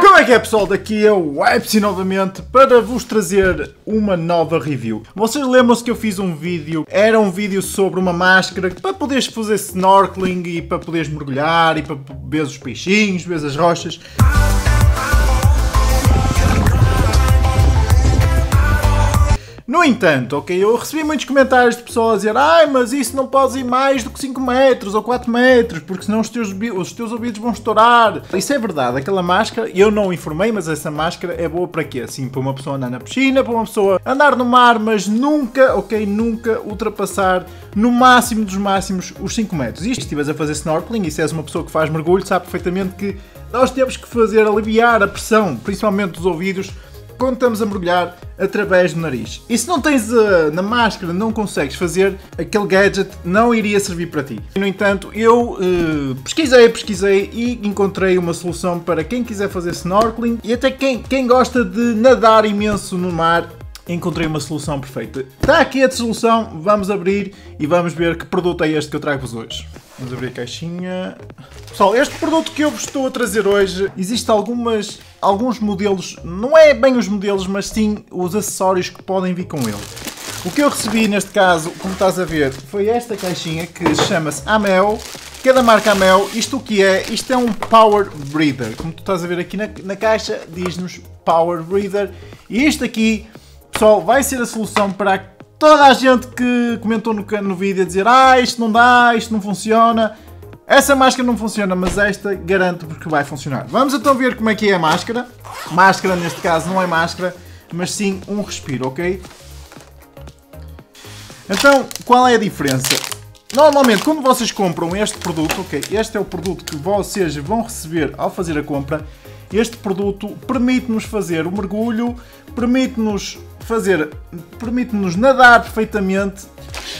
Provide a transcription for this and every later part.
Como é que é pessoal? Daqui é o Epsi novamente para vos trazer uma nova review. Vocês lembram-se que eu fiz um vídeo, era um vídeo sobre uma máscara para poderes fazer snorkeling e para poderes mergulhar e para ver os peixinhos, ver as rochas. No entanto, ok, eu recebi muitos comentários de pessoas a dizer Ai, mas isso não pode ir mais do que 5 metros ou 4 metros, porque senão os teus, os teus ouvidos vão estourar. Isso é verdade, aquela máscara, eu não informei, mas essa máscara é boa para quê? Assim, para uma pessoa andar na piscina, para uma pessoa andar no mar, mas nunca, ok, nunca ultrapassar no máximo dos máximos os 5 metros. E se estiveres a fazer snorkeling e se és uma pessoa que faz mergulho, sabe perfeitamente que nós temos que fazer aliviar a pressão, principalmente dos ouvidos, quando estamos a mergulhar através do nariz. E se não tens uh, na máscara, não consegues fazer, aquele gadget não iria servir para ti. No entanto, eu uh, pesquisei, pesquisei e encontrei uma solução para quem quiser fazer snorkeling e até quem, quem gosta de nadar imenso no mar. Encontrei uma solução perfeita. Está aqui a solução, vamos abrir e vamos ver que produto é este que eu trago-vos hoje. Vamos abrir a caixinha. Pessoal, este produto que eu vos estou a trazer hoje, existe algumas, alguns modelos, não é bem os modelos, mas sim os acessórios que podem vir com ele. O que eu recebi neste caso, como estás a ver, foi esta caixinha que chama-se Amel, que é da marca Amel. Isto o que é? Isto é um Power Breather. Como tu estás a ver aqui na, na caixa, diz-nos Power Breather. E isto aqui, pessoal, vai ser a solução para toda a gente que comentou no, no vídeo a dizer Ah, isto não dá, isto não funciona. Essa máscara não funciona, mas esta garanto porque vai funcionar. Vamos então ver como é que é a máscara. Máscara, neste caso, não é máscara, mas sim um respiro, ok? Então, qual é a diferença? Normalmente, quando vocês compram este produto, ok, este é o produto que vocês vão receber ao fazer a compra. Este produto permite-nos fazer o mergulho, permite-nos fazer, permite-nos nadar perfeitamente.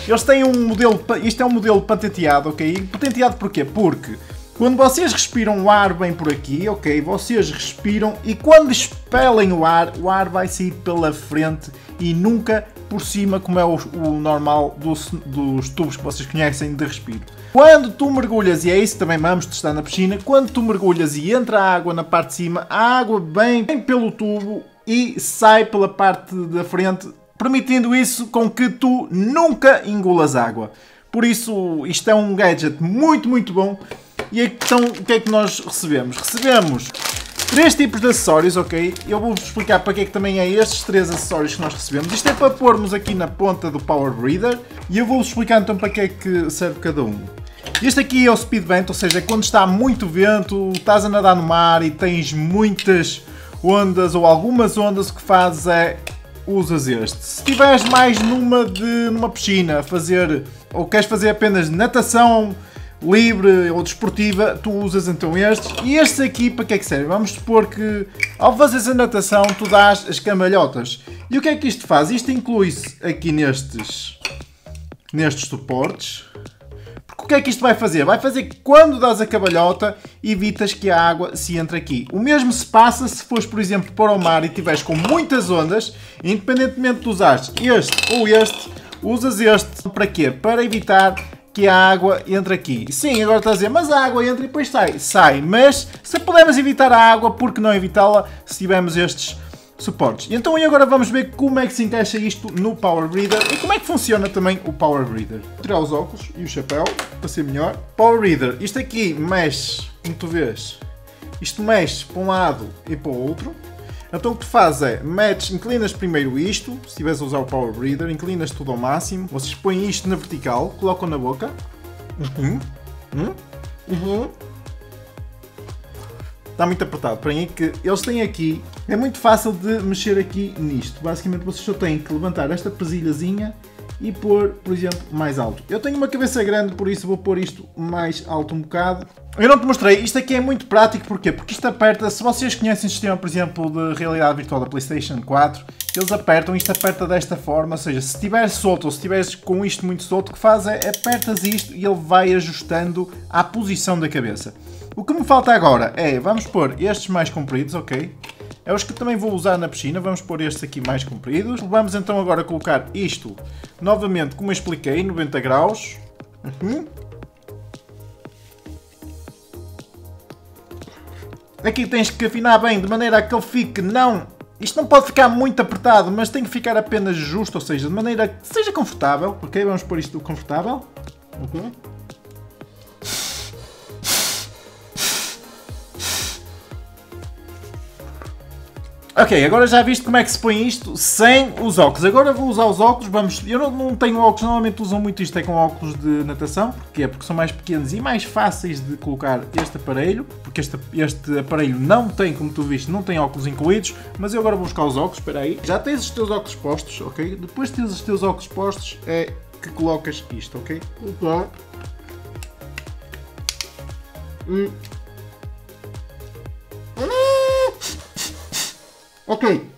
Eles têm um modelo, isto é um modelo patenteado, ok? Patenteado porquê? Porque quando vocês respiram o ar bem por aqui, ok, vocês respiram e quando expelem o ar, o ar vai sair pela frente e nunca por cima, como é o, o normal dos, dos tubos que vocês conhecem de respiro. Quando tu mergulhas, e é isso também vamos testar na piscina, quando tu mergulhas e entra a água na parte de cima, a água vem, vem pelo tubo e sai pela parte da frente, permitindo isso com que tu nunca engulas água. Por isso, isto é um gadget muito, muito bom. E então, o que é que nós recebemos? Recebemos três tipos de acessórios, ok? Eu vou-vos explicar para que é que também é estes três acessórios que nós recebemos. Isto é para pormos aqui na ponta do Power Breather e eu vou-vos explicar então para que é que serve cada um. Este aqui é o Speed Vent, ou seja, é quando está muito vento, estás a nadar no mar e tens muitas ondas ou algumas ondas, o que fazes é usas este. Se estiveres mais numa de numa piscina a fazer ou queres fazer apenas natação livre ou desportiva, tu usas então estes. E estes aqui para que é que servem? Vamos supor que ao fazeres a natação tu dás as cambalhotas. E o que é que isto faz? Isto inclui-se aqui nestes nestes suportes. Porque o que é que isto vai fazer? Vai fazer que quando dás a cabalhota, evitas que a água se entre aqui. O mesmo se passa se fores, por exemplo, para o mar e tiveres com muitas ondas, independentemente de usares este ou este, usas este para quê? Para evitar que a água entre aqui. Sim, agora estás a dizer, mas a água entra e depois sai. Sai, mas se pudermos evitar a água, por que não evitá-la se tivermos estes suportes. E então e agora vamos ver como é que se encaixa isto no Power Reader e como é que funciona também o Power Reader. Vou tirar os óculos e o chapéu para ser melhor. Power Reader, isto aqui mexe, como tu vês, isto mexe para um lado e para o outro. Então o que tu fazes é, metes, inclinas primeiro isto, se estiveres a usar o Power Reader, inclinas tudo ao máximo, vocês põem isto na vertical, colocam na boca. Uhum. Uhum. Uhum. Está muito apertado. Aí que eles têm aqui. É muito fácil de mexer aqui nisto. Basicamente vocês só têm que levantar esta presilhazinha e pôr, por exemplo, mais alto. Eu tenho uma cabeça grande, por isso vou pôr isto mais alto um bocado. Eu não te mostrei, isto aqui é muito prático, porquê? Porque isto aperta, se vocês conhecem o sistema, por exemplo, de realidade virtual da Playstation 4, eles apertam, isto aperta desta forma, ou seja, se estiver solto ou se estiveres com isto muito solto, o que faz é apertas isto e ele vai ajustando à posição da cabeça. O que me falta agora é, vamos pôr estes mais compridos, ok? É os que também vou usar na piscina, vamos pôr estes aqui mais compridos. Vamos então agora colocar isto, novamente, como eu expliquei, 90 graus. Uhum. Aqui tens que afinar bem, de maneira a que ele fique não... Isto não pode ficar muito apertado, mas tem que ficar apenas justo, ou seja, de maneira que seja confortável. Ok, vamos pôr isto confortável. Uhum. Ok, agora já viste como é que se põe isto sem os óculos. Agora vou usar os óculos, vamos... Eu não, não tenho óculos, normalmente usam muito isto é com óculos de natação. Porquê? Porque são mais pequenos e mais fáceis de colocar este aparelho. Porque este, este aparelho não tem, como tu viste, não tem óculos incluídos. Mas eu agora vou buscar os óculos, espera aí. Já tens os teus óculos postos, ok? Depois de teres os teus óculos postos, é que colocas isto, ok? Ok. Hum. Ok.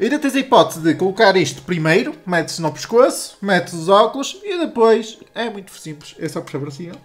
Ainda tens a hipótese de colocar isto primeiro, metes no pescoço, metes os óculos e depois é muito simples. É só puxar para cima.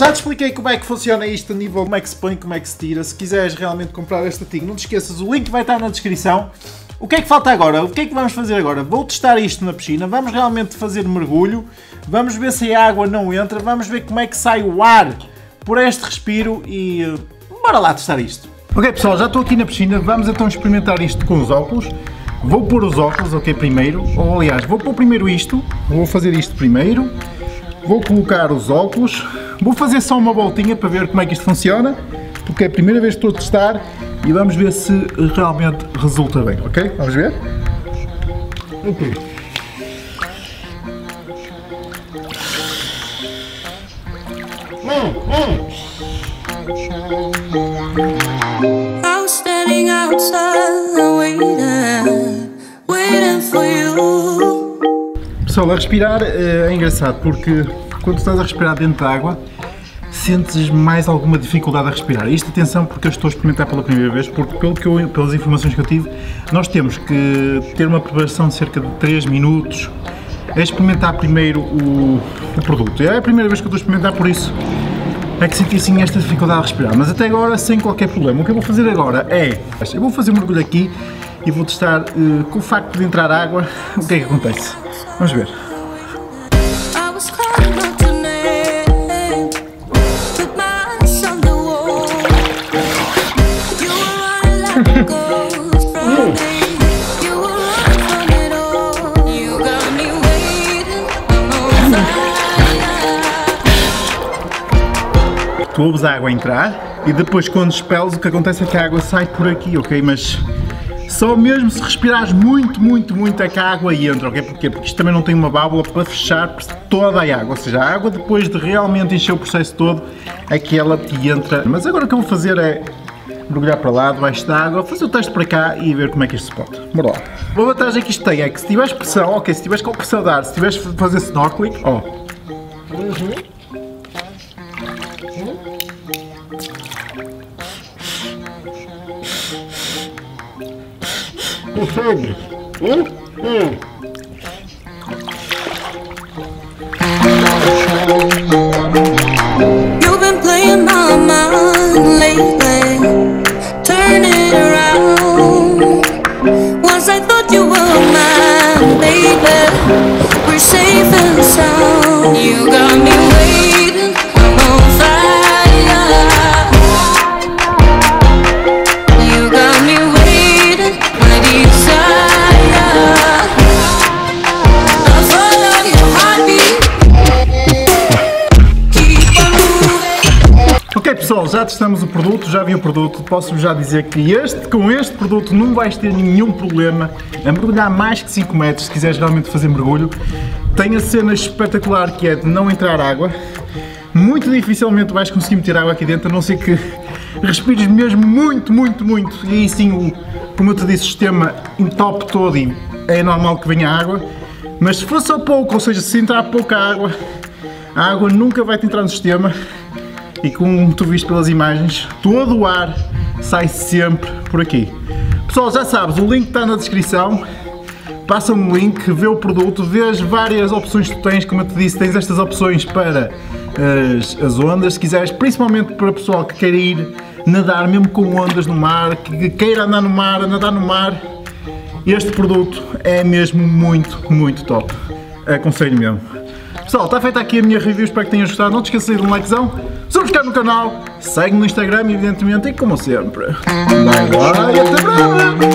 Já te expliquei como é que funciona isto a nível como é que se põe, como é que se tira. Se quiseres realmente comprar este artigo, não te esqueças, o link vai estar na descrição. O que é que falta agora? O que é que vamos fazer agora? Vou testar isto na piscina, vamos realmente fazer mergulho, vamos ver se a água não entra, vamos ver como é que sai o ar por este respiro e uh, bora lá testar isto. Ok pessoal, já estou aqui na piscina, vamos então experimentar isto com os óculos. Vou pôr os óculos, ok, primeiro, ou aliás, vou pôr primeiro isto, vou fazer isto primeiro, vou colocar os óculos, vou fazer só uma voltinha para ver como é que isto funciona, porque é a primeira vez que estou a testar e vamos ver se realmente resulta bem, ok? Vamos ver? Ok. I was standing outside waiting, waiting for you. Pessoal, a respirar eh, é engraçado porque quando estás a respirar dentro da água sentes mais alguma dificuldade a respirar. Isto atenção porque eu estou a experimentar pela primeira vez, porque pelo que eu, pelas informações que eu tive, nós temos que ter uma preparação de cerca de 3 minutos a experimentar primeiro o, o produto. É a primeira vez que eu estou a experimentar, por isso é que senti assim esta dificuldade a respirar, mas até agora sem qualquer problema. O que eu vou fazer agora é, eu vou fazer um mergulho aqui e vou testar eh, com o facto de entrar água, o que é que acontece. Vamos ver. Tu ouves a água entrar e depois quando expeles o que acontece é que a água sai por aqui, ok? Mas só mesmo se respirares muito, muito, muito é que a água entra, ok? Porquê? Porque isto também não tem uma válvula para fechar toda a água, ou seja, a água depois de realmente encher o processo todo é que ela te entra. Mas agora o que eu vou fazer é mergulhar para lá, debaixo da água, fazer o teste para cá e ver como é que isto se pode. Bora lá. A vantagem que isto tem é que se tiveres pressão, ok, se tiveres com pressão a dar, se tiveres a fazer snorkeling, ó, consegue. Hum? Hum. Já testamos o produto, já vi o produto, posso-vos já dizer que este, com este produto não vais ter nenhum problema a mergulhar mais que 5 metros, se quiseres realmente fazer mergulho. Tem a cena espetacular que é de não entrar água, muito dificilmente vais conseguir meter água aqui dentro, a não ser que respires mesmo muito, muito, muito, e aí sim, como eu te disse, o sistema entope todo e é normal que venha água, mas se for só pouco, ou seja, se entrar pouca água, a água nunca vai te entrar no sistema e como tu viste pelas imagens, todo o ar sai sempre por aqui. Pessoal, já sabes, o link está na descrição. Passa-me o link, vê o produto, vê as várias opções que tu tens, como eu te disse, tens estas opções para eh, as, as ondas, se quiseres, principalmente para o pessoal que queira ir nadar mesmo com ondas no mar, que queira andar no mar, nadar no mar, este produto é mesmo muito, muito top. Aconselho mesmo. Pessoal, está feita aqui a minha review, espero que tenhas gostado. Não te esqueças de um likezão subscreve no canal, segue no Instagram, evidentemente, e como sempre. Bye bye e até breve!